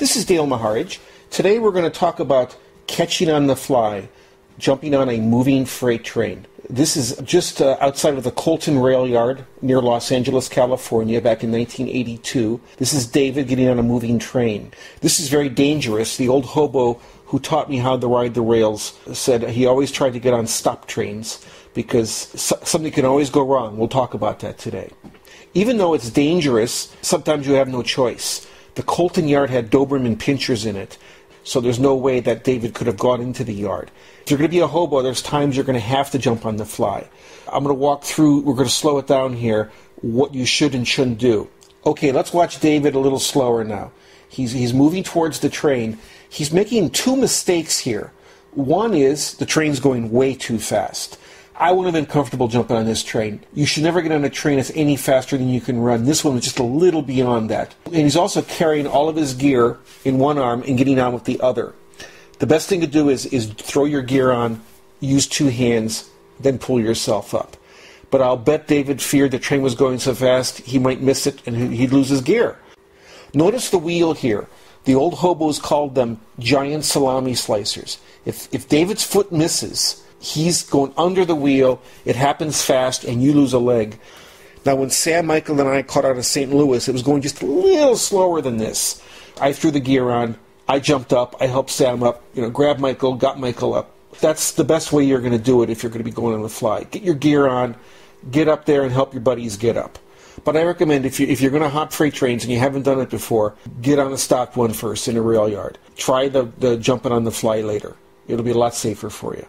This is Dale Maharidge. Today we're going to talk about catching on the fly, jumping on a moving freight train. This is just uh, outside of the Colton Rail Yard near Los Angeles, California, back in 1982. This is David getting on a moving train. This is very dangerous. The old hobo who taught me how to ride the rails said he always tried to get on stop trains because something can always go wrong. We'll talk about that today. Even though it's dangerous, sometimes you have no choice. The Colton yard had Doberman pinschers in it, so there's no way that David could have gone into the yard. If you're going to be a hobo, there's times you're going to have to jump on the fly. I'm going to walk through, we're going to slow it down here, what you should and shouldn't do. Okay, let's watch David a little slower now. He's, he's moving towards the train. He's making two mistakes here. One is the train's going way too fast. I wouldn't have been comfortable jumping on this train. You should never get on a train that's any faster than you can run. This one was just a little beyond that. And he's also carrying all of his gear in one arm and getting on with the other. The best thing to do is, is throw your gear on, use two hands, then pull yourself up. But I'll bet David feared the train was going so fast he might miss it and he'd lose his gear. Notice the wheel here. The old hobos called them giant salami slicers. If, if David's foot misses, he's going under the wheel, it happens fast, and you lose a leg. Now, when Sam Michael and I caught out of St. Louis, it was going just a little slower than this. I threw the gear on, I jumped up, I helped Sam up, you know, grabbed Michael, got Michael up. That's the best way you're going to do it if you're going to be going on the fly. Get your gear on, get up there, and help your buddies get up. But I recommend if, you, if you're going to hop freight trains and you haven't done it before, get on a stocked one first in a rail yard. Try the, the jumping on the fly later. It'll be a lot safer for you.